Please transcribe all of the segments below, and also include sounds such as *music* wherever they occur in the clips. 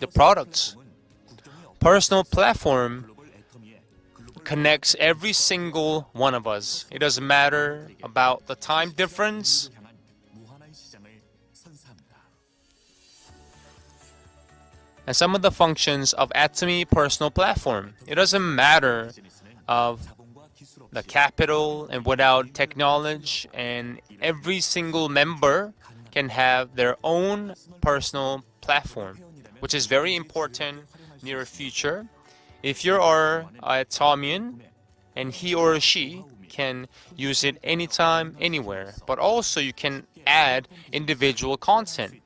the products. Personal platform connects every single one of us. It doesn't matter about the time difference. And some of the functions of Atomy personal platform. It doesn't matter of the capital and without technology and every single member can have their own personal platform, which is very important near future. If you are Atomian and he or she can use it anytime, anywhere, but also you can add individual content.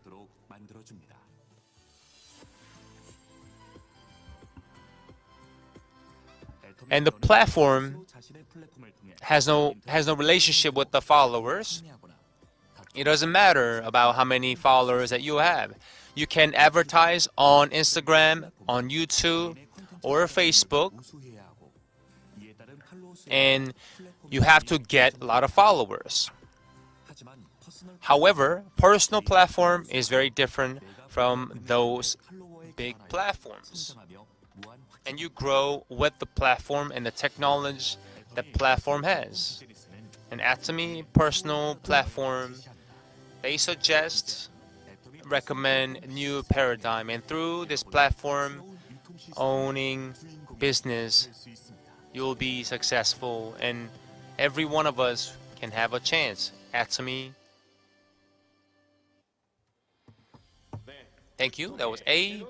And the platform has no has no relationship with the followers. It doesn't matter about how many followers that you have. You can advertise on Instagram, on YouTube, or Facebook, and you have to get a lot of followers. However, personal platform is very different from those big platforms. And you grow with the platform and the technology that platform has. An Atomy personal platform, they suggest, recommend new paradigm. And through this platform, owning business, you'll be successful. And every one of us can have a chance. Atomy. Thank you. That was A.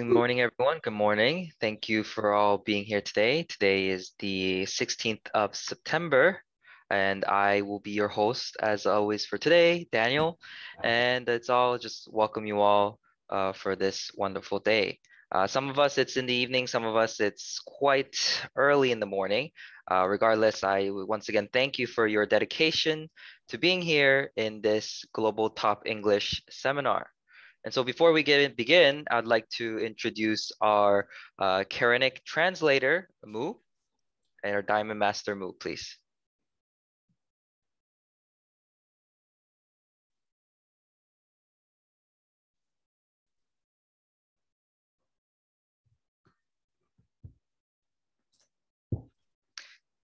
Good morning, everyone. Good morning. Thank you for all being here today. Today is the 16th of September, and I will be your host as always for today, Daniel. And it's all just welcome you all uh, for this wonderful day. Uh, some of us it's in the evening, some of us it's quite early in the morning. Uh, regardless, I once again thank you for your dedication to being here in this Global Top English seminar. And so before we get in, begin, I'd like to introduce our uh, Karenic translator, Mu, and our Diamond Master, Mu, please.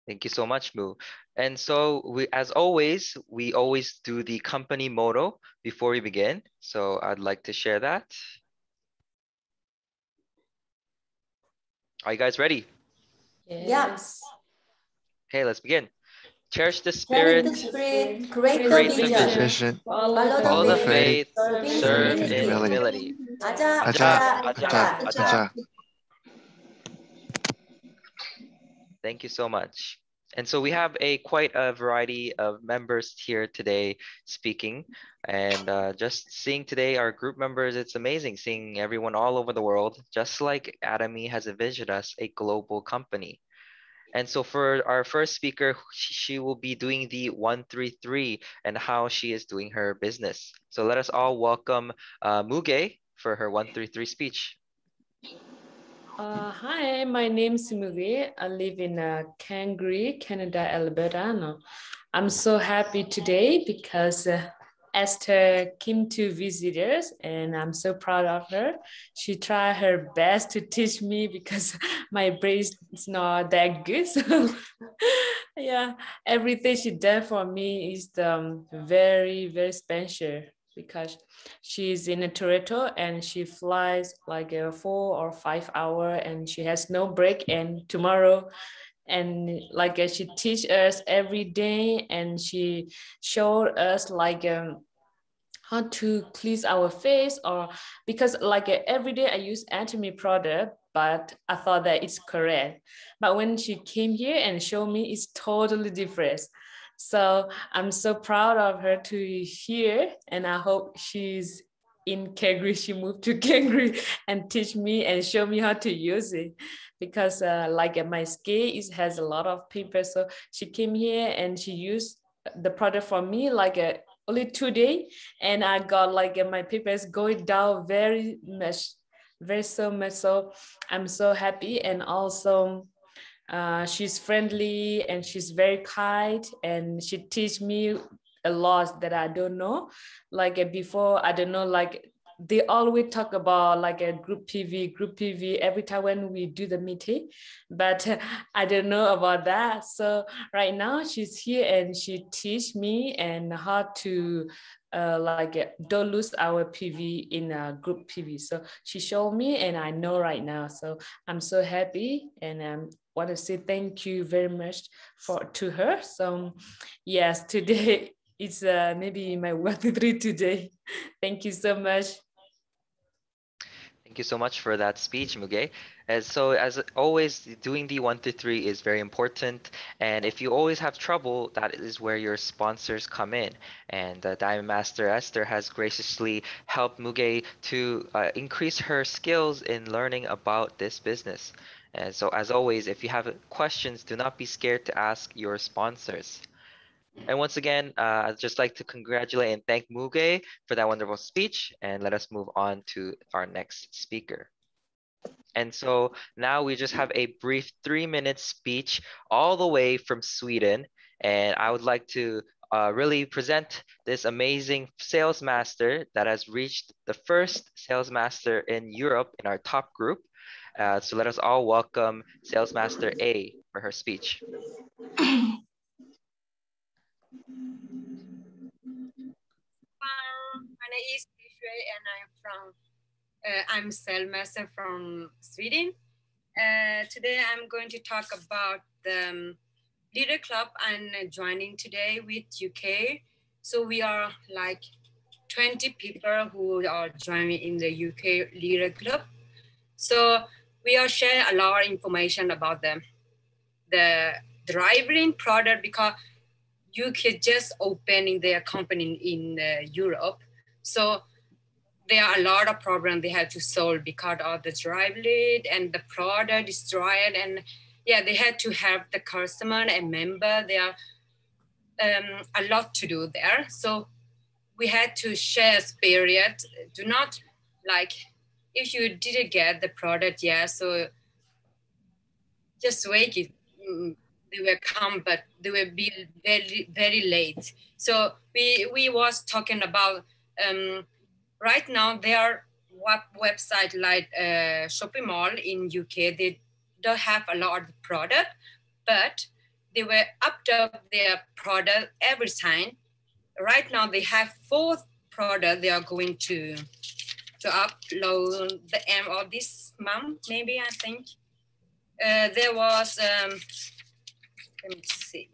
Thank you so much, Mu. And so we, as always, we always do the company motto before we begin. So I'd like to share that. Are you guys ready? Yes. Okay, let's begin. Cherish the spirit, Cherish the spirit the vision, vision follow, follow the faith, faith serve in humility. humility. Aja, aja, aja, aja, aja. aja. Thank you so much. And so we have a quite a variety of members here today speaking. And uh, just seeing today our group members, it's amazing seeing everyone all over the world, just like Atomy has envisioned us, a global company. And so for our first speaker, she will be doing the 133 and how she is doing her business. So let us all welcome uh, Muge for her 133 speech. Uh, hi, my name is Mugi. I live in uh, Calgary, Canada, Alberta. I'm so happy today because uh, Esther came to visit us and I'm so proud of her. She tried her best to teach me because *laughs* my brain is not that good. *laughs* So yeah, everything she did for me is um, very, very special because she's in a Toronto and she flies like a four or five hour and she has no break and tomorrow and like uh, she teach us every day and she showed us like um, how to cleanse our face or because like uh, every day I use Atomy product but I thought that it's correct. But when she came here and showed me it's totally different so I'm so proud of her to hear, and I hope she's in Calgary. She moved to *laughs* Calgary and teach me and show me how to use it because uh, like uh, my skin is has a lot of pimples. So she came here and she used the product for me like a only two day, and I got like uh, my papers going down very much, very so much. So I'm so happy and also Uh, she's friendly and she's very kind and she teach me a lot that I don't know. Like uh, before, I don't know, like they always talk about like a group PV, group PV every time when we do the meeting, but *laughs* I don't know about that. So right now she's here and she teach me and how to uh, like uh, don't lose our PV in a group PV. So she showed me and I know right now. So I'm so happy and um, want to say thank you very much for to her. So yes, today *laughs* it's uh, maybe my *laughs* one two three today. Thank you so much. Thank you so much for that speech, Muge. As so as always, doing the one to three is very important. And if you always have trouble, that is where your sponsors come in. And uh, Diamond Master Esther has graciously helped Muge to uh, increase her skills in learning about this business. And so as always, if you have questions, do not be scared to ask your sponsors. And once again, uh, I'd just like to congratulate and thank Muge for that wonderful speech. And let us move on to our next speaker. And so now we just have a brief three minute speech all the way from Sweden. And I would like to uh, really present this amazing sales master that has reached the first sales master in Europe in our top group. Uh, so let us all welcome Sales Master A for her speech. my name is Ishui and I'm from, uh, I'm Selmaster from Sweden. Uh, today I'm going to talk about the um, leader club I'm joining today with UK. So we are like 20 people who are joining in the UK leader club. So we are share a lot of information about them. The driving product because you could just opening their company in uh, Europe. So there are a lot of problems they have to solve because of the drive lead and the product destroyed. And yeah, they had to have the customer and member. There are um, a lot to do there. So we had to share spirit. Do not like if you didn't get the product yet, so just wait it mm, they will come, but they will be very, very late. So we, we was talking about, um, right now there are web website like uh, shopping mall in UK, they don't have a lot of product, but they will update their product every time. Right now they have four product they are going to to upload the end of this month, maybe I think. Uh, there was um, let me see.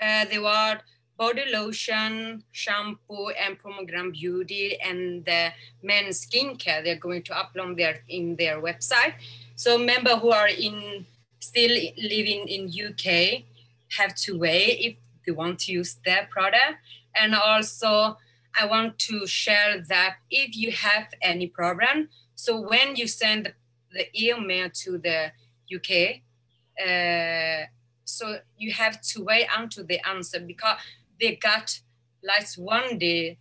Uh, there were body lotion, shampoo, and Pomegranate Beauty, and the men's skincare. They're going to upload their in their website. So, member who are in still living in UK have to wait if they want to use their product, and also I want to share that if you have any problem, so when you send the email to the UK, uh, so you have to wait until the answer because they got like one day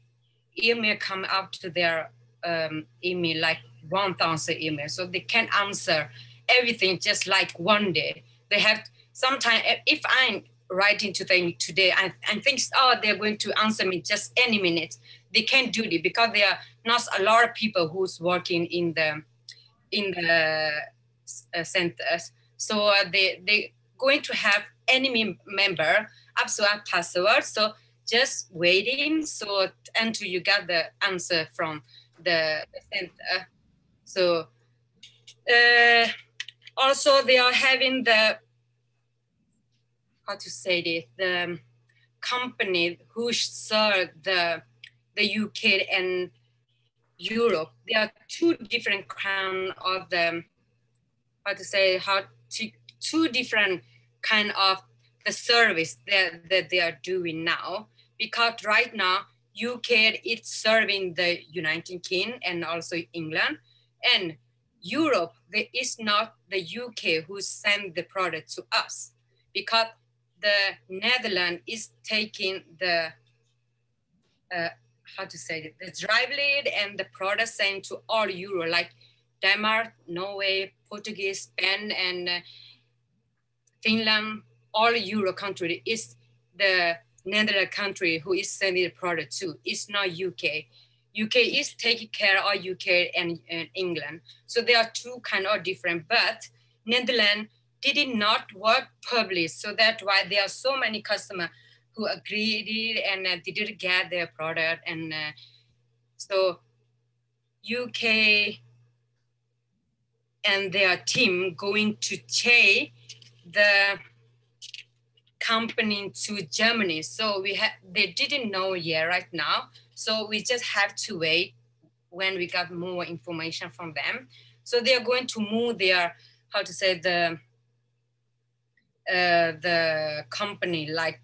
email come up to their um, email like 1000 email. So they can answer everything just like one day. They have sometimes if i'm writing to them today and, I think oh they're going to answer me just any minute. They can't do it because there are not a lot of people who's working in the in the uh, centers. So uh, they they going to have any member absolute password. So just waiting. So until you get the answer from the center. So uh, also they are having the how to say this, the um, company who serve the, the UK and Europe, there are two different kind of the, um, how to say, how to, two different kind of the service that, that they are doing now. Because right now, UK is serving the United Kingdom and also England. And Europe, there is not the UK who send the product to us because the Netherlands is taking the uh, how to say it, the drive lead and the product sent to all Euro, like Denmark, Norway, Portuguese, Spain, and uh, Finland, all Euro country is the Netherlands country who is sending the product to. It's not UK. UK is taking care of UK and, and England. So they are two kind of different, but Netherlands did not work public. So that's why there are so many customers who agreed and uh, didn't get their product. And uh, so UK and their team going to change the company to Germany. So we have they didn't know yet right now. So we just have to wait when we got more information from them. So they are going to move their how to say the uh, the company like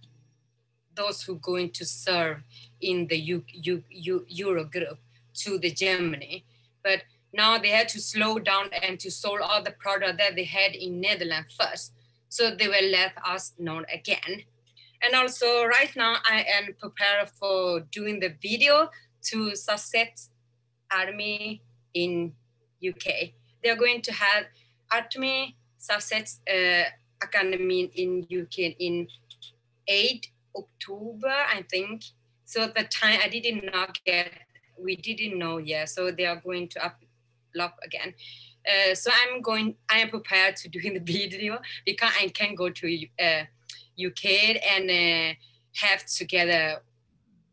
those who going to serve in the U, U, U, Euro group to the Germany. But now they had to slow down and to sell all the product that they had in Netherlands first. So they will let us know again. And also right now I am prepared for doing the video to Success Academy in UK. They're going to have Atomy Success uh, Academy in UK in 8 October, I think. So at the time I did not get, we didn't know yet. So they are going to upload again. Uh, so I'm going, I am prepared to doing *laughs* the video because I can go to uh, UK and uh, have together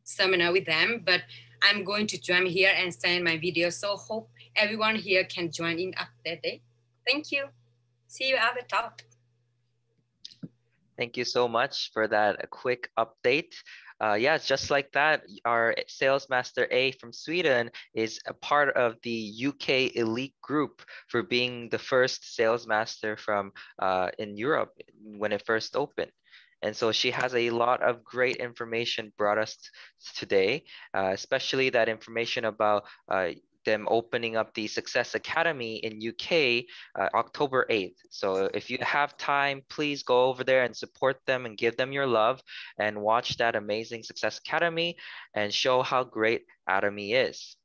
seminar with them. But I'm going to join here and send my video. So hope everyone here can join in up that day. Thank you. See you at the top. Thank you so much for that quick update. Uh, yeah, just like that, our sales master A from Sweden is a part of the UK elite group for being the first sales master from uh, in Europe when it first opened. And so she has a lot of great information brought us today, uh, especially that information about uh, them opening up the Success Academy in UK uh, October 8th. So if you have time, please go over there and support them and give them your love and watch that amazing Success Academy and show how great Atomy is.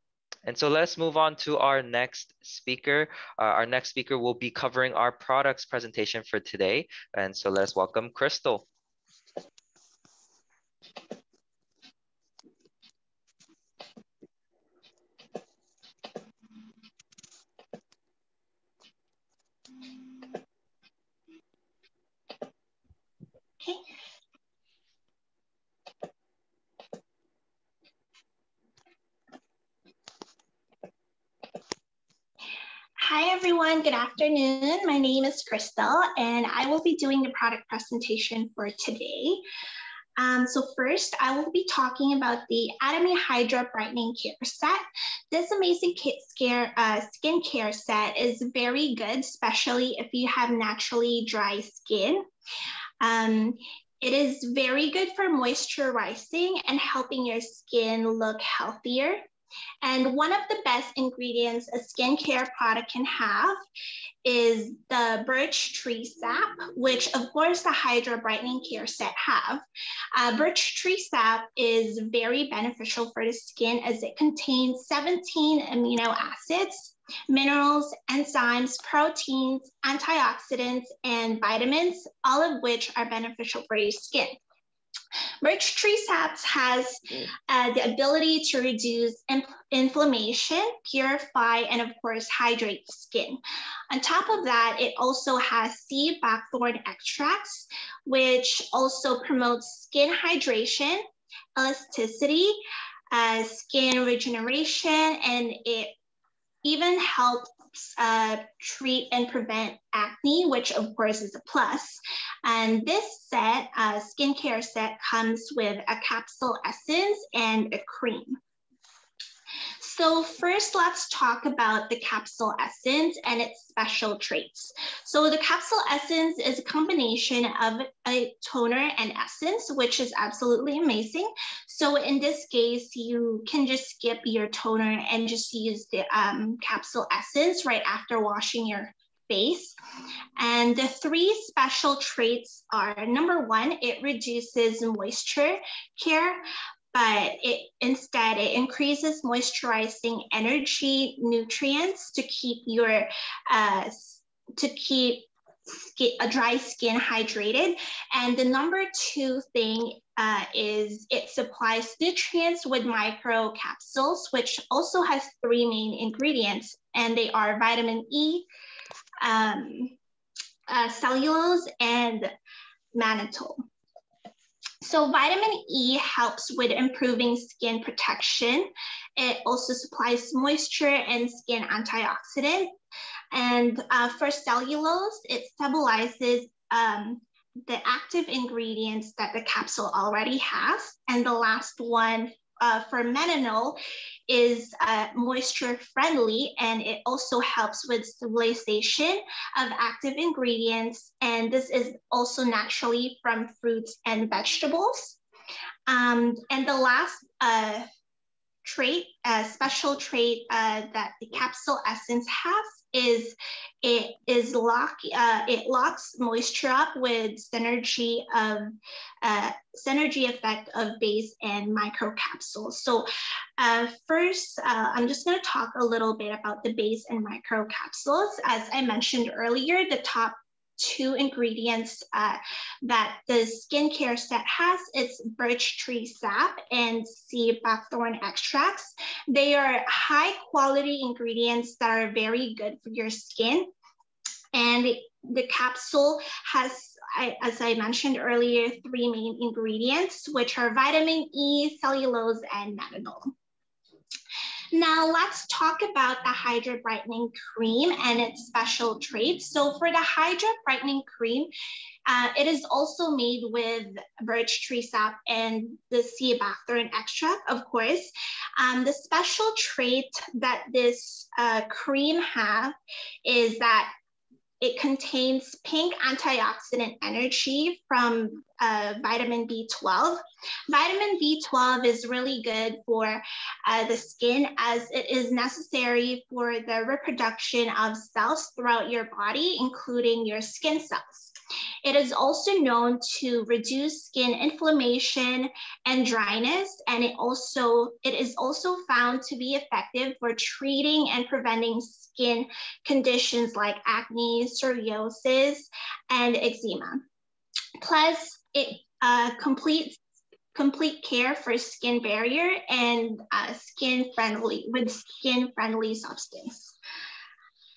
And so let's move on to our next speaker. Uh, our next speaker will be covering our products presentation for today. And so let's welcome Crystal. Okay. Hi everyone, good afternoon. My name is Crystal and I will be doing the product presentation for today. Um, so first, I will be talking about the Atomy Hydra Brightening Care Set. This amazing kit scare, uh, skincare set is very good, especially if you have naturally dry skin. Um, it is very good for moisturizing and helping your skin look healthier. And one of the best ingredients a skincare product can have is the birch tree sap, which of course the Hydra Brightening Care Set have. Uh, birch tree sap is very beneficial for the skin as it contains 17 amino acids minerals, enzymes, proteins, antioxidants, and vitamins, all of which are beneficial for your skin. Birch tree saps has uh, the ability to reduce inflammation, purify, and of course, hydrate skin. On top of that, it also has sea buckthorn extracts, which also promotes skin hydration, elasticity, uh, skin regeneration, and it even helps uh, treat and prevent acne, which of course is a plus. And this set, uh, skincare set, comes with a capsule essence and a cream. So first, let's talk about the capsule essence and its special traits. So the capsule essence is a combination of a toner and essence, which is absolutely amazing. So in this case, you can just skip your toner and just use the um, capsule essence right after washing your face. And the three special traits are number one, it reduces moisture care but it instead it increases moisturizing energy nutrients to keep your uh, to keep skin, a dry skin hydrated. And the number two thing uh, is it supplies nutrients with micro capsules, which also has three main ingredients, and they are vitamin E, um, uh, cellulose, and mannitol. So vitamin E helps with improving skin protection. It also supplies moisture and skin antioxidant. And uh, for cellulose, it stabilizes um, the active ingredients that the capsule already has. And the last one uh, for mannitol is uh, moisture friendly and it also helps with stabilization of active ingredients. And this is also naturally from fruits and vegetables. Um, and the last uh, trait, a special trait uh, that the capsule essence has is it is lock uh, it locks moisture up with synergy of uh, synergy effect of base and microcapsules. So uh, first, uh, I'm just going to talk a little bit about the base and microcapsules. As I mentioned earlier, the top two ingredients uh, that the skincare set has. It's birch tree sap and sea buckthorn extracts. They are high quality ingredients that are very good for your skin. And the capsule has I, as I mentioned earlier, three main ingredients, which are vitamin E, cellulose, and mannitol. Now let's talk about the Hydra Brightening Cream and its special traits. So for the Hydra Brightening Cream, uh, it is also made with birch tree sap and the sea buckthorn extract, of course. Um, the special trait that this uh, cream have is that it contains pink antioxidant energy from uh, vitamin B12. Vitamin B12 is really good for uh, the skin as it is necessary for the reproduction of cells throughout your body, including your skin cells. It is also known to reduce skin inflammation and dryness, and it also it is also found to be effective for treating and preventing skin conditions like acne, psoriasis, and eczema. Plus, it uh, completes complete care for skin barrier and uh, skin friendly with skin friendly substance.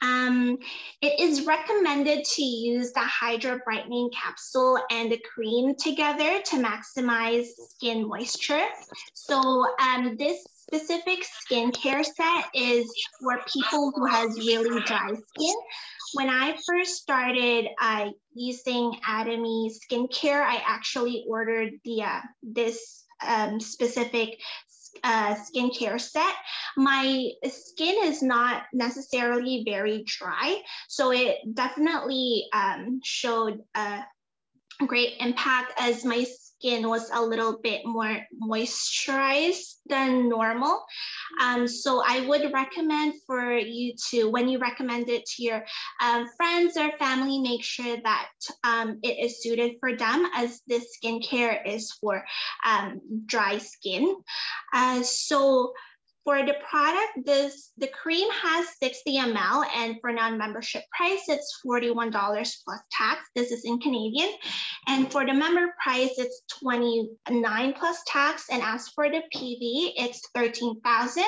Um, it is recommended to use the Hydra Brightening Capsule and the cream together to maximize skin moisture. So um, this specific skincare set is for people who has really dry skin. When I first started uh, using Atomy skincare, I actually ordered the uh, this um, specific uh, skincare set, my skin is not necessarily very dry. So it definitely um, showed a great impact as my skin was a little bit more moisturized than normal. Um, so I would recommend for you to, when you recommend it to your um, friends or family, make sure that um, it is suited for them as this skincare is for um, dry skin. Uh, so for the product, this the cream has 60 ml, and for non-membership price, it's $41 plus tax. This is in Canadian. And for the member price, it's 29 plus tax. And as for the PV, it's 13,000.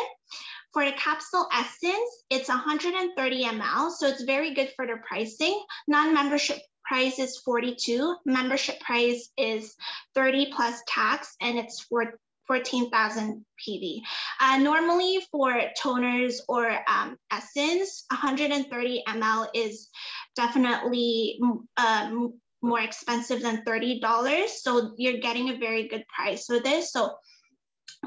For the capsule essence, it's 130 ml, so it's very good for the pricing. Non-membership price is 42, membership price is 30 plus tax, and it's for 14,000 PV. Uh, normally for toners or um, essence, 130 ml is definitely um, more expensive than $30. So you're getting a very good price for this. So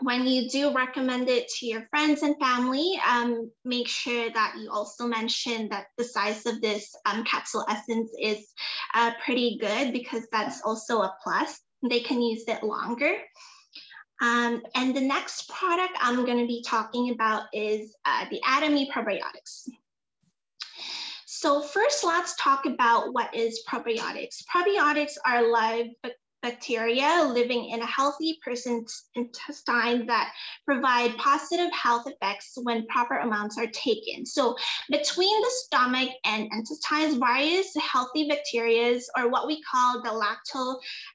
when you do recommend it to your friends and family, um, make sure that you also mention that the size of this um, capsule essence is uh, pretty good because that's also a plus. They can use it longer. Um, and the next product I'm going to be talking about is uh, the Atomy probiotics. So first, let's talk about what is probiotics. Probiotics are live bacteria living in a healthy person's intestine that provide positive health effects when proper amounts are taken. So between the stomach and intestines, various healthy bacteria or what we call the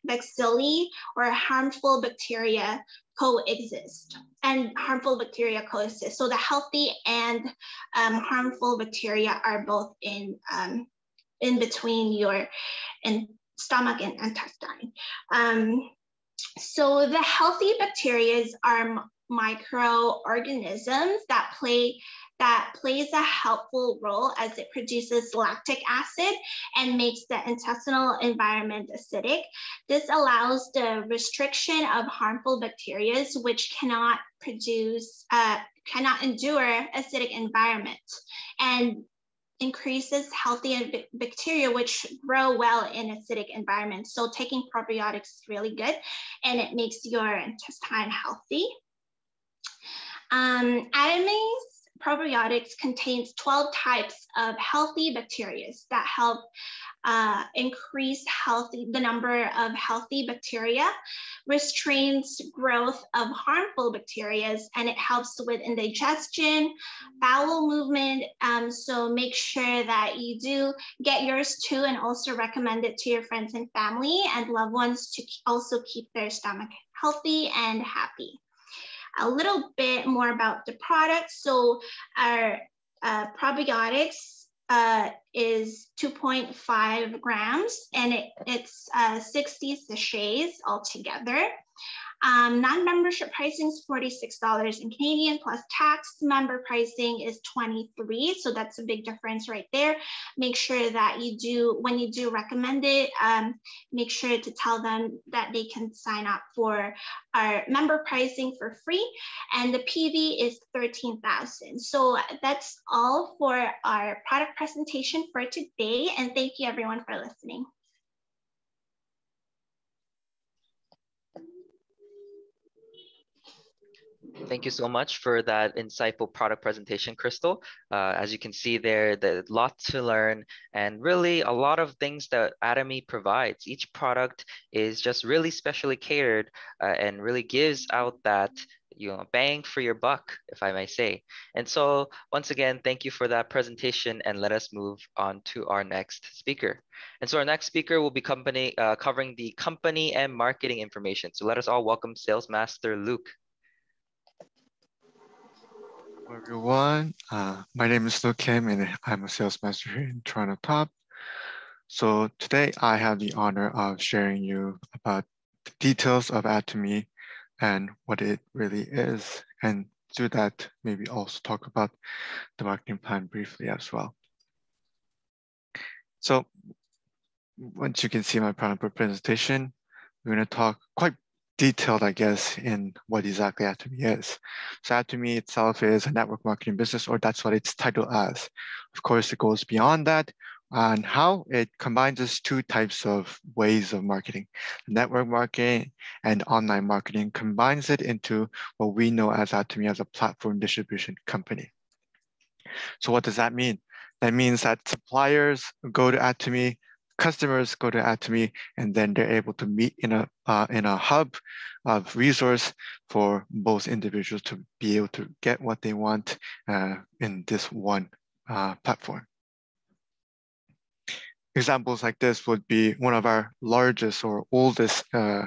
lactobacilli or harmful bacteria coexist and harmful bacteria coexist. So the healthy and um, harmful bacteria are both in, um, in between your in stomach and intestine. Um, so the healthy bacteria are microorganisms that play that plays a helpful role as it produces lactic acid and makes the intestinal environment acidic. This allows the restriction of harmful bacteria which cannot produce, uh, cannot endure acidic environment and increases healthy bacteria which grow well in acidic environments. So taking probiotics is really good and it makes your intestine healthy. Um, probiotics contains 12 types of healthy bacteria that help uh, increase healthy the number of healthy bacteria, restrains growth of harmful bacteria, and it helps with indigestion, bowel movement. Um, so make sure that you do get yours too and also recommend it to your friends and family and loved ones to also keep their stomach healthy and happy a little bit more about the product. So our uh, probiotics uh, is 2.5 grams and it, it's uh, 60 sachets altogether. Um, non-membership pricing is $46 in Canadian plus tax. Member pricing is 23. So that's a big difference right there. Make sure that you do, when you do recommend it, um, make sure to tell them that they can sign up for our member pricing for free. And the PV is 13,000. So that's all for our product presentation for today. And thank you everyone for listening. Thank you so much for that insightful product presentation, Crystal. Uh, as you can see there, there's lot to learn and really a lot of things that Atomy provides. Each product is just really specially catered uh, and really gives out that you know bang for your buck, if I may say. And so once again, thank you for that presentation and let us move on to our next speaker. And so our next speaker will be company uh, covering the company and marketing information. So let us all welcome Sales Master Luke. Hello everyone, uh, my name is Luke Kim and I'm a sales master here in Toronto Top. So today I have the honor of sharing you about the details of Atomy and what it really is. And through that, maybe also talk about the marketing plan briefly as well. So once you can see my product presentation, we're going to talk quite detailed, I guess, in what exactly Atomy is. So Atomy itself is a network marketing business, or that's what it's titled as. Of course, it goes beyond that and how it combines these two types of ways of marketing. Network marketing and online marketing combines it into what we know as Atomy as a platform distribution company. So what does that mean? That means that suppliers go to Atomy customers go to Atomy and then they're able to meet in a, uh, in a hub of resource for both individuals to be able to get what they want uh, in this one uh, platform. Examples like this would be one of our largest or oldest uh,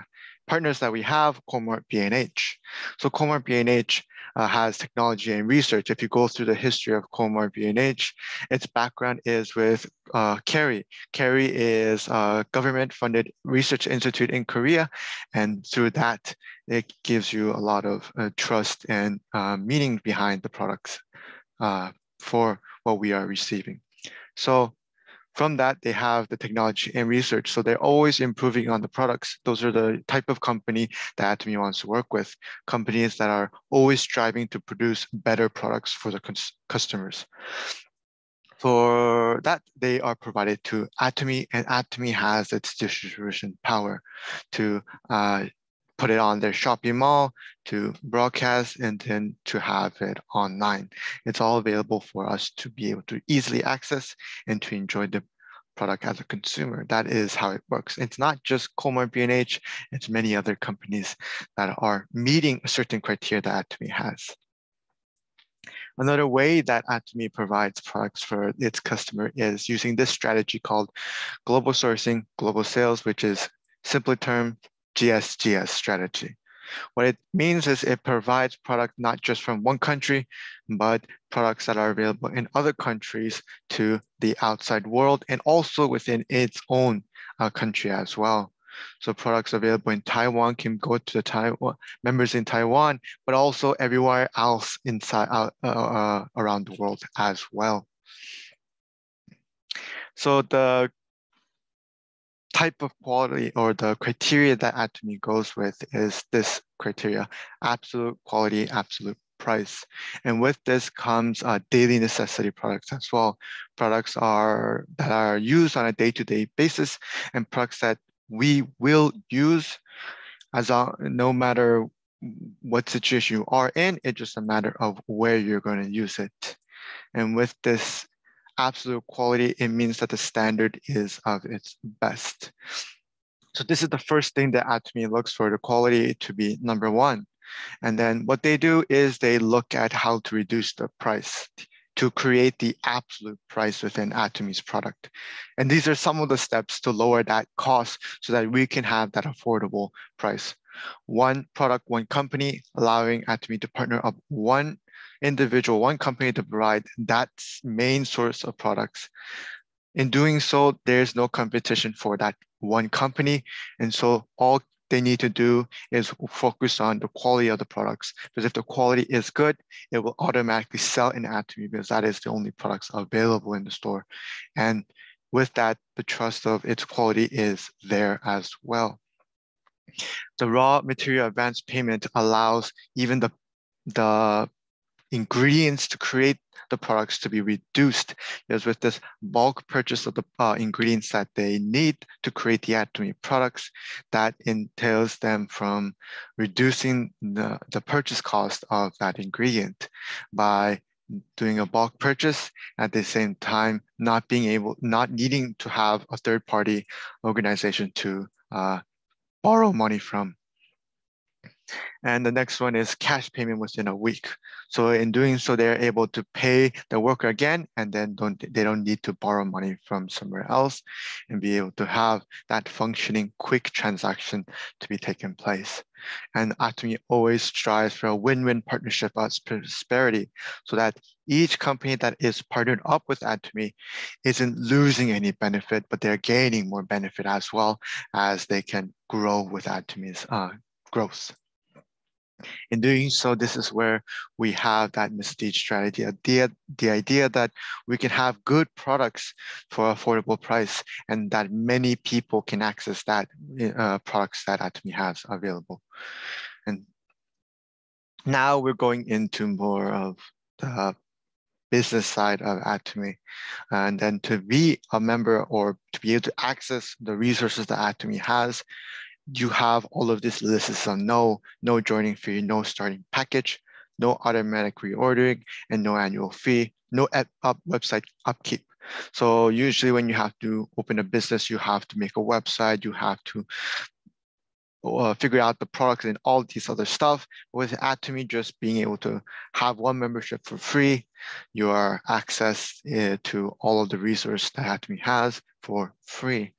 partners that we have, Kolmar BNH. So Kolmar BNH uh, has technology and research. If you go through the history of Kolmar BNH, its background is with uh, KERI. KERI is a government-funded research institute in Korea, and through that, it gives you a lot of uh, trust and uh, meaning behind the products uh, for what we are receiving. So from that, they have the technology and research. So they're always improving on the products. Those are the type of company that Atomy wants to work with. Companies that are always striving to produce better products for the customers. For that, they are provided to Atomy, and Atomy has its distribution power to uh, put it on their shopping mall, to broadcast, and then to have it online. It's all available for us to be able to easily access and to enjoy the product as a consumer. That is how it works. It's not just Kolmar BNH, it's many other companies that are meeting a certain criteria that Atomy has. Another way that Atomy provides products for its customer is using this strategy called global sourcing, global sales, which is simply termed GSGS strategy. What it means is it provides product not just from one country, but products that are available in other countries to the outside world and also within its own uh, country as well. So products available in Taiwan can go to the Taiwan members in Taiwan, but also everywhere else inside uh, uh, uh, around the world as well. So the type of quality or the criteria that Atomy goes with is this criteria, absolute quality, absolute price. And with this comes uh, daily necessity products as well. Products are that are used on a day-to-day -day basis and products that we will use as a, no matter what situation you are in, it's just a matter of where you're going to use it. And with this absolute quality, it means that the standard is of its best. So this is the first thing that Atomy looks for the quality to be number one. And then what they do is they look at how to reduce the price to create the absolute price within Atomy's product. And these are some of the steps to lower that cost so that we can have that affordable price. One product, one company, allowing Atomy to partner up one individual, one company to provide that main source of products. In doing so, there's no competition for that one company. And so all they need to do is focus on the quality of the products. Because if the quality is good, it will automatically sell in Atomy because that is the only products available in the store. And with that, the trust of its quality is there as well. The raw material advance payment allows even the, the ingredients to create the products to be reduced. Because with this bulk purchase of the uh, ingredients that they need to create the Atomy products, that entails them from reducing the, the purchase cost of that ingredient by doing a bulk purchase at the same time not being able not needing to have a third party organization to uh, borrow money from and the next one is cash payment within a week. So in doing so, they're able to pay the worker again, and then don't they don't need to borrow money from somewhere else and be able to have that functioning quick transaction to be taken place. And Atomy always strives for a win-win partnership as prosperity so that each company that is partnered up with Atomy isn't losing any benefit, but they're gaining more benefit as well as they can grow with Atomy's uh, growth. In doing so, this is where we have that Masstige strategy, idea, the idea that we can have good products for affordable price and that many people can access that uh, products that Atomy has available. And now we're going into more of the business side of Atomy. And then to be a member or to be able to access the resources that Atomy has, you have all of this lists of no, no joining fee, no starting package, no automatic reordering, and no annual fee, no up website upkeep. So usually when you have to open a business, you have to make a website, you have to uh, figure out the products and all these other stuff. With Atomy, just being able to have one membership for free, you are access uh, to all of the resources that Atomy has for free.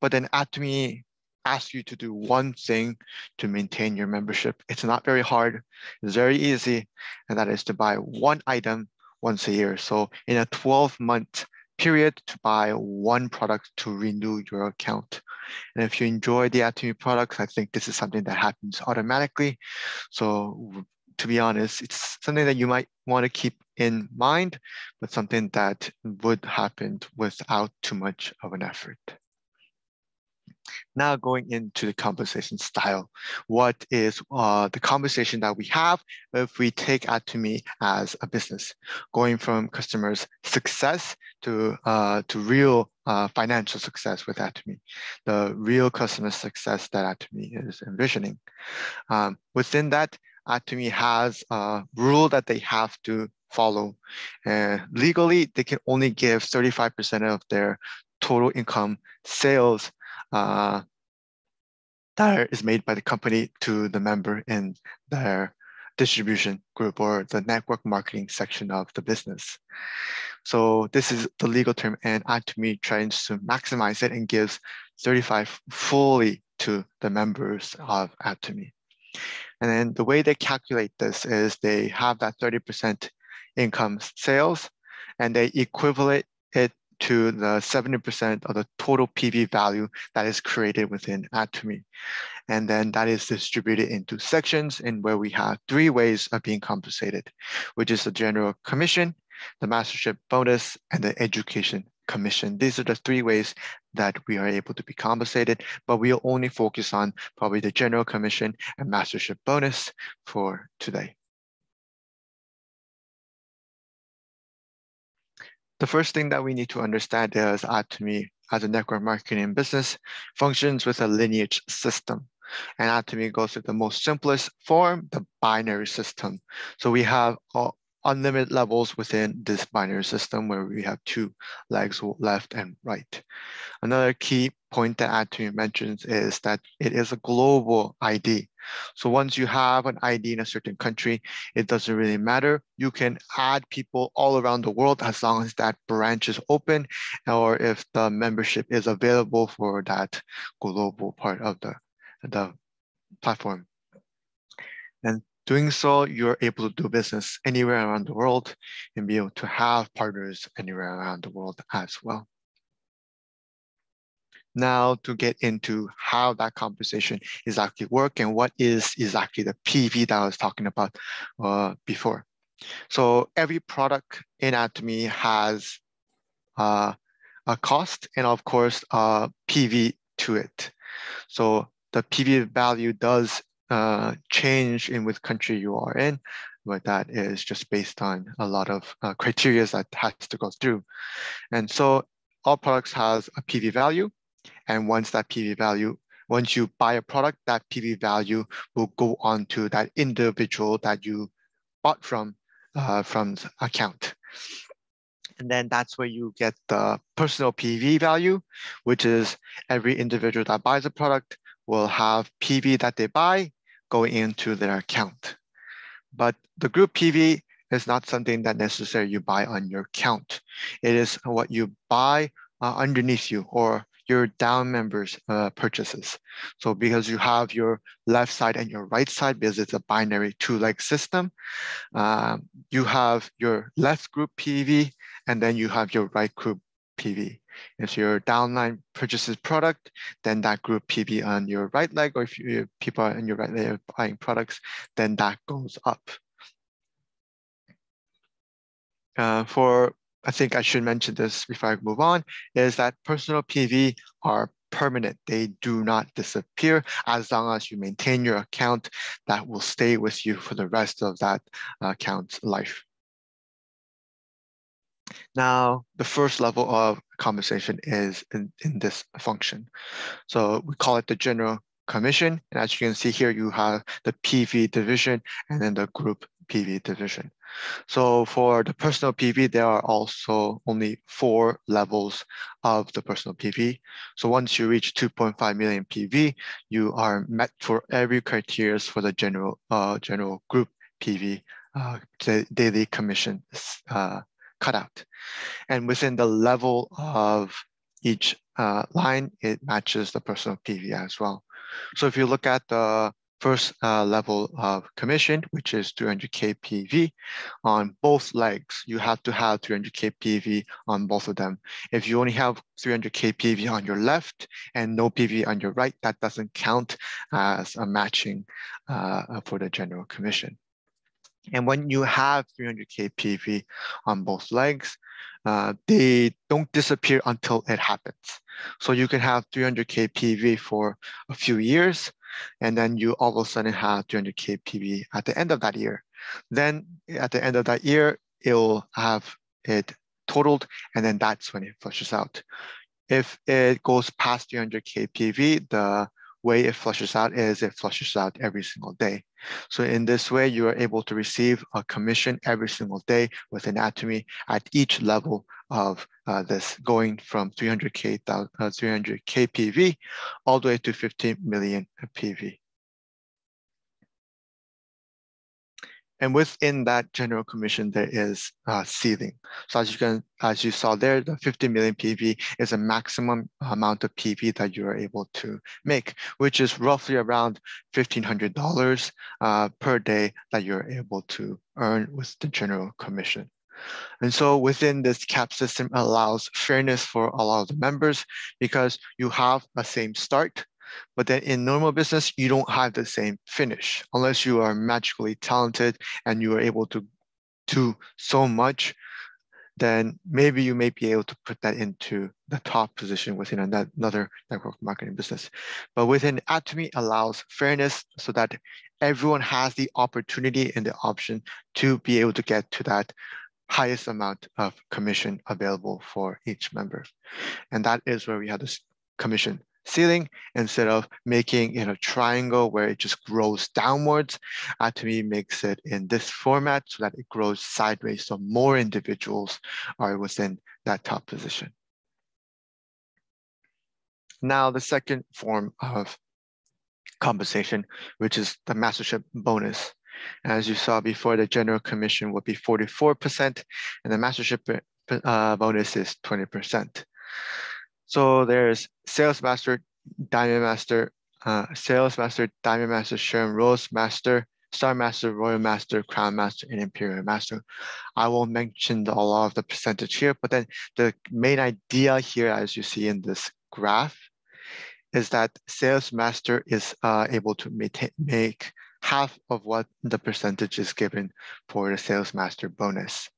But then Atomy ask you to do one thing to maintain your membership. It's not very hard, it's very easy, and that is to buy one item once a year. So in a 12 month period to buy one product to renew your account. And if you enjoy the Atomy products, I think this is something that happens automatically. So to be honest, it's something that you might want to keep in mind, but something that would happen without too much of an effort. Now going into the conversation style, what is uh, the conversation that we have if we take Atomy as a business, going from customers' success to, uh, to real uh, financial success with Atomy, the real customer success that Atomy is envisioning. Um, within that, Atomy has a rule that they have to follow. Uh, legally, they can only give 35% of their total income sales uh, that is made by the company to the member in their distribution group or the network marketing section of the business. So this is the legal term and Atomy tries to maximize it and gives 35 fully to the members of Atomy. And then the way they calculate this is they have that 30% income sales and they equivalent it to the 70% of the total PV value that is created within Atomy. And then that is distributed into sections in where we have three ways of being compensated, which is the general commission, the mastership bonus, and the education commission. These are the three ways that we are able to be compensated, but we'll only focus on probably the general commission and mastership bonus for today. The first thing that we need to understand is Atomy as a network marketing business functions with a lineage system. And Atomy goes to the most simplest form, the binary system. So we have all, unlimited levels within this binary system where we have two legs left and right. Another key point that Atomy mentions is that it is a global ID. So once you have an ID in a certain country, it doesn't really matter. You can add people all around the world as long as that branch is open or if the membership is available for that global part of the, the platform. And Doing so, you're able to do business anywhere around the world and be able to have partners anywhere around the world as well. Now to get into how that compensation exactly work and what is exactly the PV that I was talking about uh, before. So every product in Atomy has uh, a cost and of course uh, PV to it. So the PV value does uh, change in which country you are in, but that is just based on a lot of uh, criteria that has to go through. And so all products has a PV value. And once that PV value, once you buy a product, that PV value will go on to that individual that you bought from, uh, from account. And then that's where you get the personal PV value, which is every individual that buys a product will have PV that they buy going into their account. But the group PV is not something that necessarily you buy on your account. It is what you buy uh, underneath you or your down members uh, purchases. So because you have your left side and your right side, because it's a binary two leg system, um, you have your left group PV and then you have your right group PV. If your downline purchases product, then that group PV on your right leg, or if you, people are in your right leg are buying products, then that goes up. Uh, for, I think I should mention this before I move on, is that personal PV are permanent. They do not disappear as long as you maintain your account that will stay with you for the rest of that account's life. Now, the first level of compensation is in, in this function. So we call it the general commission. And as you can see here, you have the PV division and then the group PV division. So for the personal PV, there are also only four levels of the personal PV. So once you reach 2.5 million PV, you are met for every criteria for the general uh, general group PV uh, daily commission uh, cutout. And within the level of each uh, line, it matches the personal PV as well. So if you look at the first uh, level of commission, which is 300K PV on both legs, you have to have 300K PV on both of them. If you only have 300K PV on your left and no PV on your right, that doesn't count as a matching uh, for the general commission. And when you have 300K PV on both legs, uh, they don't disappear until it happens. So you can have 300K PV for a few years, and then you all of a sudden have 300K PV at the end of that year. Then at the end of that year, it will have it totaled, and then that's when it flushes out. If it goes past 300K PV, the way it flushes out is it flushes out every single day. So in this way, you are able to receive a commission every single day with anatomy at each level of uh, this going from 300K, uh, 300K PV all the way to 15 million PV. And within that general commission, there is uh, ceiling. So as you can, as you saw there, the 50 million PV is a maximum amount of PV that you are able to make, which is roughly around $1,500 uh, per day that you're able to earn with the general commission. And so within this cap system allows fairness for a lot of the members because you have a same start but then in normal business, you don't have the same finish unless you are magically talented and you are able to do so much, then maybe you may be able to put that into the top position within another network marketing business. But within Atomy allows fairness so that everyone has the opportunity and the option to be able to get to that highest amount of commission available for each member. And that is where we have this commission ceiling instead of making in a triangle where it just grows downwards. Atomy makes it in this format so that it grows sideways so more individuals are within that top position. Now the second form of compensation, which is the mastership bonus. As you saw before, the general commission would be 44% and the mastership uh, bonus is 20%. So there's Sales Master, Diamond Master, uh, Sales Master, Diamond Master, Sharon Rose Master, Star Master, Royal Master, Crown Master, and Imperial Master. I won't mention a lot of the percentage here, but then the main idea here, as you see in this graph, is that Sales Master is uh, able to make half of what the percentage is given for the sales master bonus.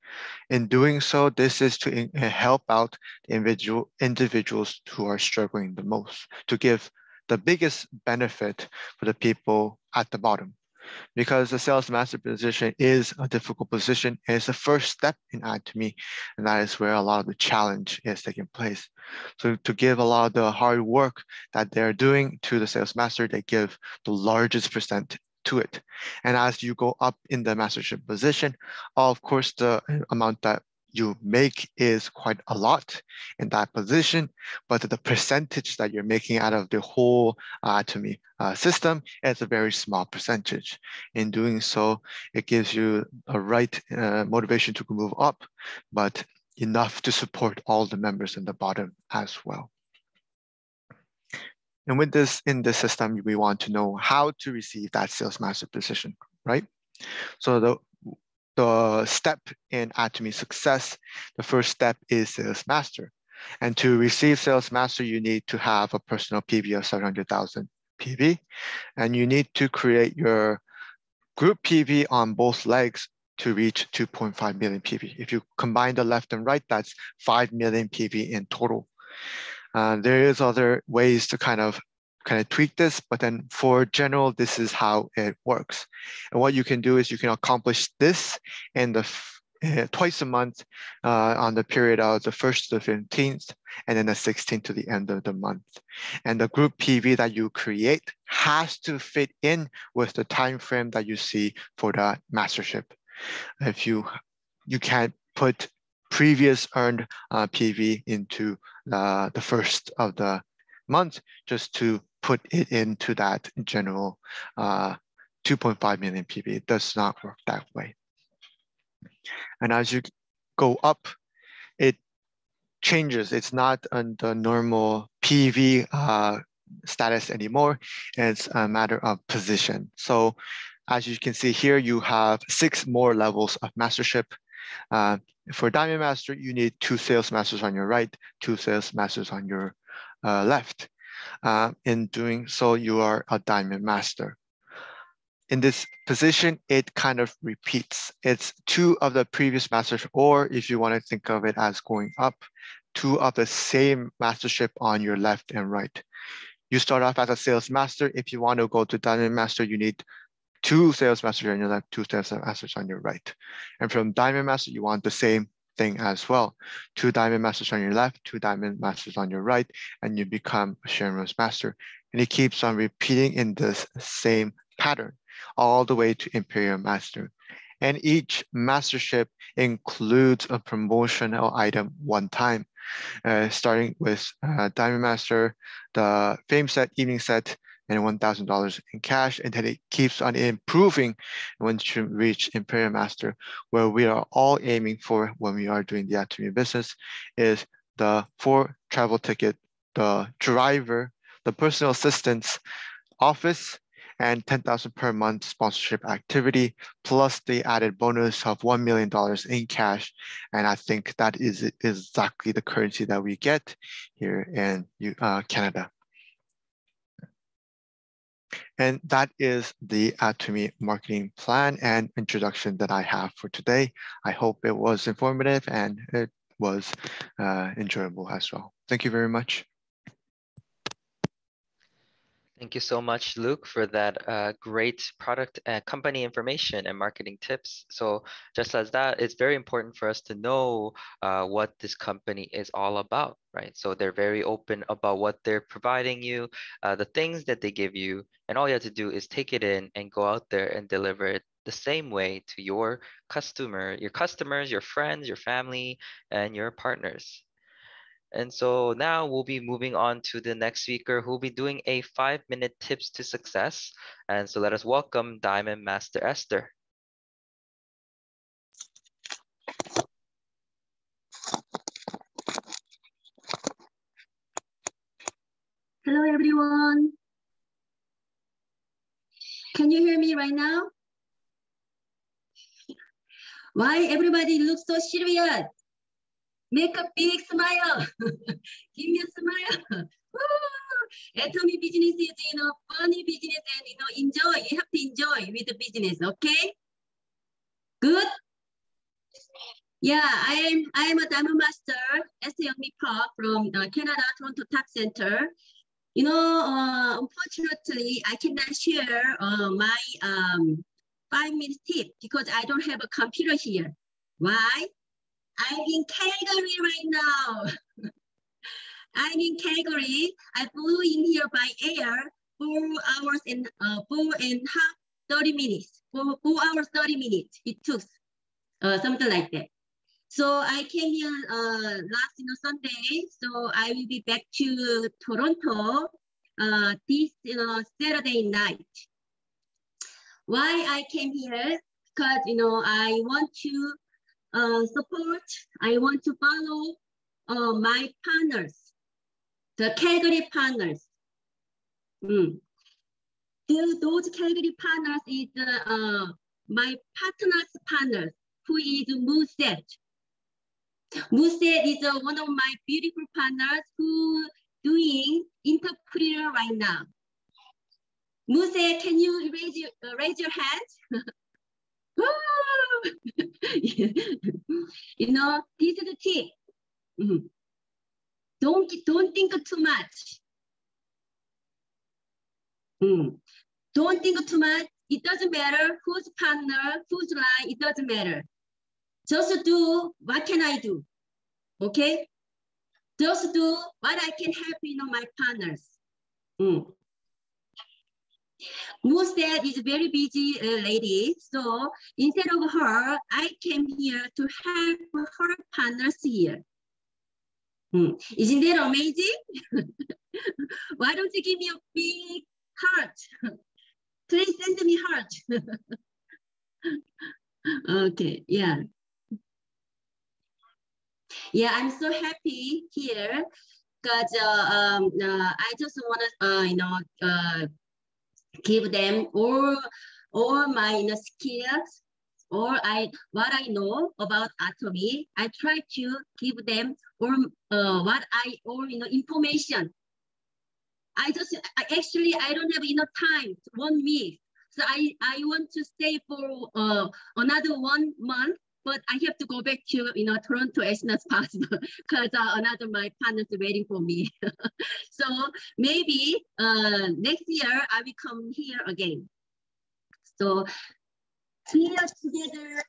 In doing so, this is to uh, help out individual individuals who are struggling the most, to give the biggest benefit for the people at the bottom. Because the sales master position is a difficult position, it's the first step in Atomy, and that is where a lot of the challenge is taking place. So to give a lot of the hard work that they're doing to the sales master, they give the largest percent to it. And as you go up in the mastership position, of course, the amount that you make is quite a lot in that position, but the percentage that you're making out of the whole uh, Atomy uh, system is a very small percentage. In doing so, it gives you a right uh, motivation to move up, but enough to support all the members in the bottom as well. And with this in this system, we want to know how to receive that sales master position, right? So the, the step in Atomy success, the first step is sales master. And to receive sales master, you need to have a personal PV of 700,000 PV. And you need to create your group PV on both legs to reach 2.5 million PV. If you combine the left and right, that's 5 million PV in total. Uh, there is other ways to kind of kind of tweak this, but then for general, this is how it works. And what you can do is you can accomplish this in the uh, twice a month uh, on the period of the 1st to the 15th, and then the 16th to the end of the month. And the group PV that you create has to fit in with the time frame that you see for the mastership. If you you can't put previous earned uh, PV into uh, the first of the month just to put it into that general uh, 2.5 million PV. It does not work that way. And as you go up, it changes. It's not the normal PV uh, status anymore. It's a matter of position. So as you can see here, you have six more levels of mastership. Uh, for Diamond Master, you need two sales masters on your right, two sales masters on your uh, left. Uh, in doing so, you are a Diamond Master. In this position, it kind of repeats. It's two of the previous masters, or if you want to think of it as going up, two of the same mastership on your left and right. You start off as a sales master. If you want to go to Diamond Master, you need two sales masters on your left, two sales masters on your right. And from Diamond Master, you want the same thing as well. Two diamond masters on your left, two diamond masters on your right, and you become a Sharon Rose master. And it keeps on repeating in this same pattern all the way to Imperial Master. And each mastership includes a promotional item one time, uh, starting with uh, Diamond Master, the Fame set, Evening set, and $1,000 in cash. And then it keeps on improving once you reach Imperial Master, where we are all aiming for when we are doing the Atomy business is the four travel ticket, the driver, the personal assistance office, and 10,000 per month sponsorship activity, plus the added bonus of $1 million in cash. And I think that is exactly the currency that we get here in uh, Canada. And that is the Atomy marketing plan and introduction that I have for today. I hope it was informative and it was uh, enjoyable as well. Thank you very much. Thank you so much, Luke, for that uh, great product and company information and marketing tips. So just as that, it's very important for us to know uh, what this company is all about, right? So they're very open about what they're providing you, uh, the things that they give you, and all you have to do is take it in and go out there and deliver it the same way to your customer, your customers, your friends, your family, and your partners. And so now we'll be moving on to the next speaker who will be doing a five minute tips to success. And so let us welcome Diamond Master Esther. Hello, everyone. Can you hear me right now? Why everybody looks so serious? Make a big smile. *laughs* Give me a smile. Atomy business is, you know, funny business and, you know, enjoy. You have to enjoy with the business, okay? Good? Yeah, I am I am a diamond master, Youngmi Park from uh, Canada, Toronto Top Center. You know, uh, unfortunately, I cannot share uh, my um, five minute tip because I don't have a computer here. Why? I'm in Calgary right now. *laughs* I'm in Calgary. I flew in here by air four hours and uh, four and half, 30 minutes. Four, four hours, 30 minutes it took, uh, something like that. So I came here uh, last you know, Sunday. So I will be back to Toronto uh, this you know, Saturday night. Why I came here? Because you know I want to uh, support, I want to follow uh, my partners, the Calgary partners. Mm. The, those Calgary partners is uh, my partner's partners, who is Muset. Muset is uh, one of my beautiful partners who doing interpreter right now. Muset, can you raise your, uh, raise your hand? *laughs* *laughs* you know, this is the tip. Mm -hmm. Don't, don't think too much. Mm. Don't think too much. It doesn't matter whose partner, whose line, it doesn't matter. Just do what can I do? Okay? Just do what I can help you know my partners. Mm. Muset is a very busy uh, lady. So instead of her, I came here to help her partners here. Hmm. Isn't that amazing? *laughs* Why don't you give me a big heart? *laughs* Please send me heart. *laughs* okay, yeah. Yeah, I'm so happy here because uh, um, uh, I just want to, uh, you know, uh, give them all, all my you know, skills or I what I know about atomy. I try to give them all uh, what I all you know information. I just I, actually I don't have enough time, one week. So I, I want to stay for uh, another one month but I have to go back to you know Toronto as soon as possible *laughs* because uh, another my partners waiting for me. *laughs* so maybe uh, next year I will come here again. So three years together,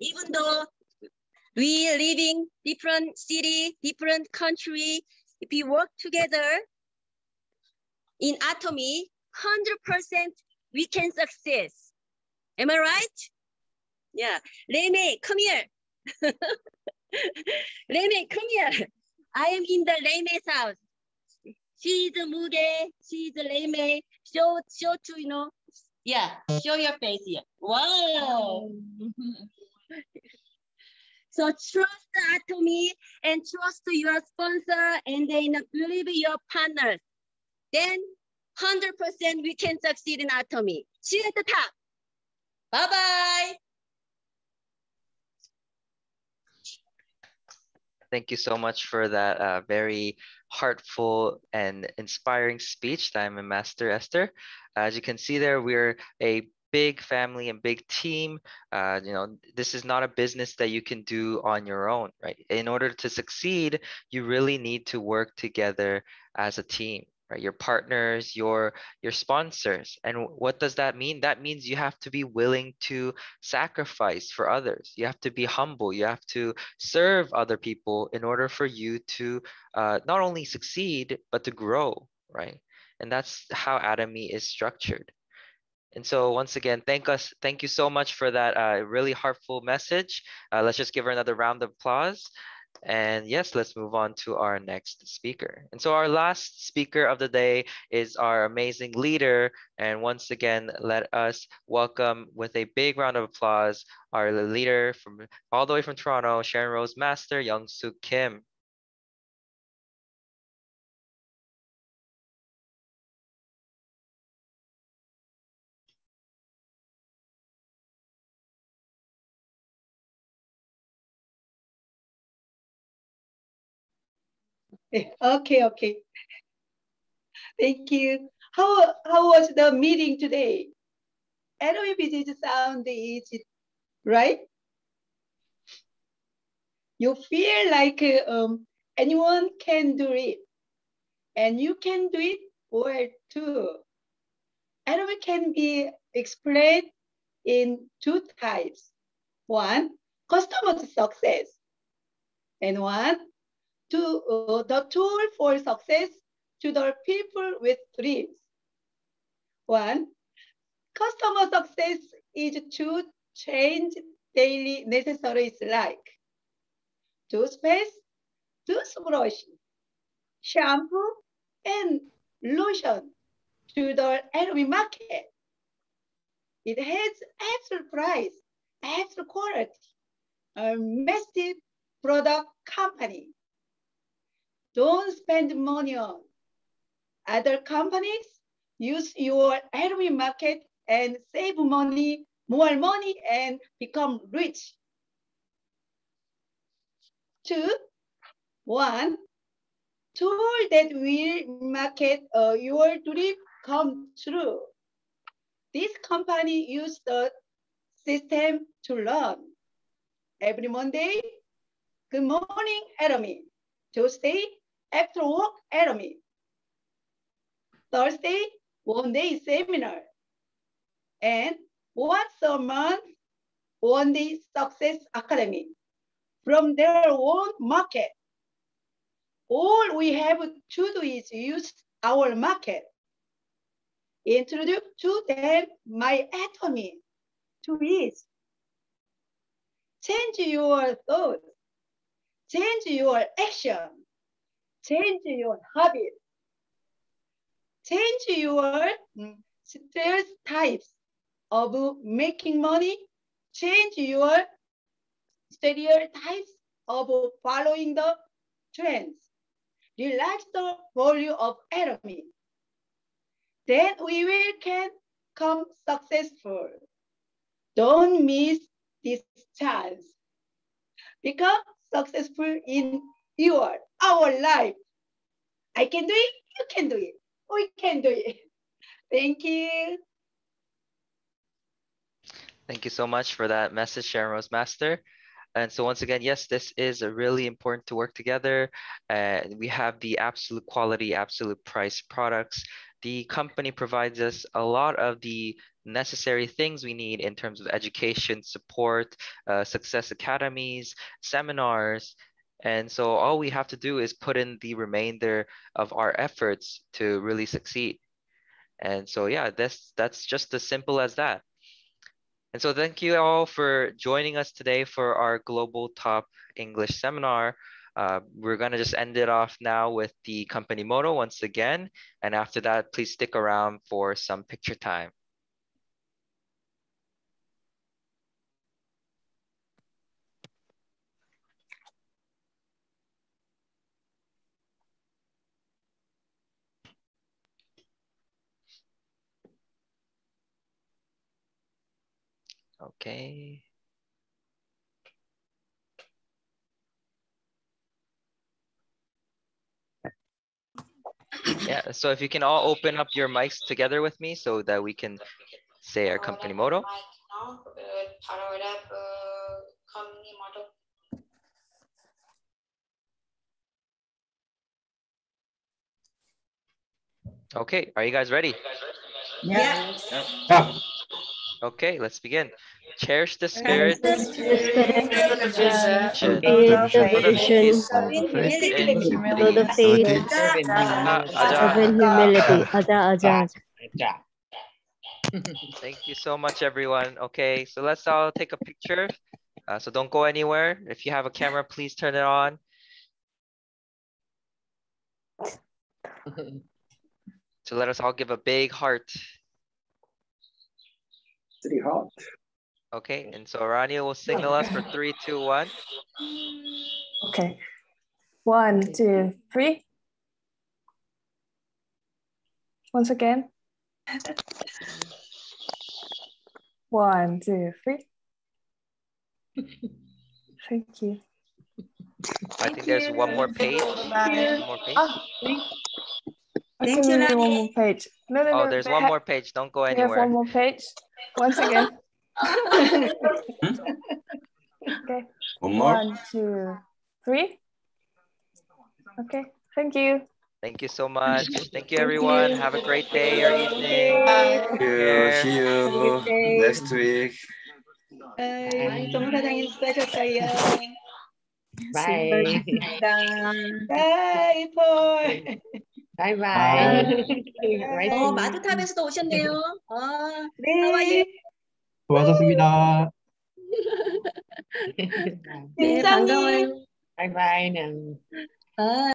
even though we living different city, different country. If we work together in Atomy, 100% we can success. Am I right? Yeah. Reme, come here. *laughs* Reme, come here. I am in the Reme's house. She's Muge, she's Reme. Show, show to, you know, yeah, show your face here. Wow. *laughs* so trust Atomy and trust to your sponsor and then believe your partners. Then 100% we can succeed in Atomy. See you at the top. Bye-bye. Thank you so much for that uh, very heartful and inspiring speech, Diamond Master Esther. As you can see there, we're a big family and big team. Uh, you know, this is not a business that you can do on your own, right? In order to succeed, you really need to work together as a team right? Your partners your your sponsors. And what does that mean? That means you have to be willing to sacrifice for others. You have to be humble. You have to serve other people in order for you to uh, not only succeed but to grow right? And that's how atomy is structured. And so once again, thank us, thank you so much for that uh, really heartful message. Uh, let's just give her another round of applause. And yes, let's move on to our next speaker. And so our last speaker of the day is our amazing leader. And once again, let us welcome with a big round of applause our leader from all the way from Toronto, Sharon Rose Master, Young Suk Kim. Okay, okay. Thank you. How, how was the meeting today? Anyway, business sound is right? You feel like um, anyone can do it, and you can do it well too. Anyway can be explained in two types. One, customer success, and one, to uh, the tool for success to the people with dreams. One, customer success is to change daily necessaries like toothpaste, toothbrush, shampoo, and lotion to the Atomy market. It has extra price, extra quality, a Masstige product company don't spend money on. Other companies use your Atomy market and save money, more money, and become rich. Two, one, tool that will market uh, your dream come true. This company use the system to learn. Every Monday, good morning, Atomy. Tuesday, after work Academy. Thursday, one day seminar. And once a month, one day success academy from their own market. All we have to do is use our market. Introduce to them my atomy to it. Change your thoughts, change your action, change your habit, change your stereotypes of making money, change your stereotypes of following the trends, relax the volume of Atomy. Then we will can come successful. Don't miss this chance. Become successful in your our life. I can do it, you can do it. We can do it. *laughs* Thank you. Thank you so much for that message, Sharon Rose Master. And so once again, yes, this is a really important to work together. Uh, we have the absolute quality, absolute price products, the company provides us a lot of the necessary things we need in terms of education, support, uh, success academies, seminars. And so all we have to do is put in the remainder of our efforts to really succeed. And so, yeah, that's, that's just as simple as that. And so thank you all for joining us today for our Global Top English Seminar. Uh, we're gonna just end it off now with the company motto once again. And after that, please stick around for some picture time. Okay. Yeah, so if you can all open up your mics together with me so that we can say our company motto. Okay, are you guys ready? Yeah. Okay, let's begin. Cherish the spirit. Full of faith, love and humility. Aja, aja. Thank you so much, everyone. Okay, so let's all take a picture. Uh, so don't go anywhere. If you have a camera, please turn it on. So let us all give a big heart. Pretty hot. Okay, and so Rania will signal us for three, two, one. Okay. One, two, three. Once again. One, two, three. Thank you. I think there's one more page. One more page. I think we need one more page. No, no, Oh, no. there's one more page. Don't go we have anywhere. one more page. Once again. *laughs* okay. One more. One, two, three. Okay. Thank you. Thank you so much. Thank you, everyone. Have a great day or evening. Thank you. care. See you next week. 아이, 너무 사장님 수고하셨어요. Bye. 바이, 폴. Bye bye. 어, 마드탑에서도 오셨네요. 어, 네. 수 고하셨습니다. 네, 반가워요. Bye bye.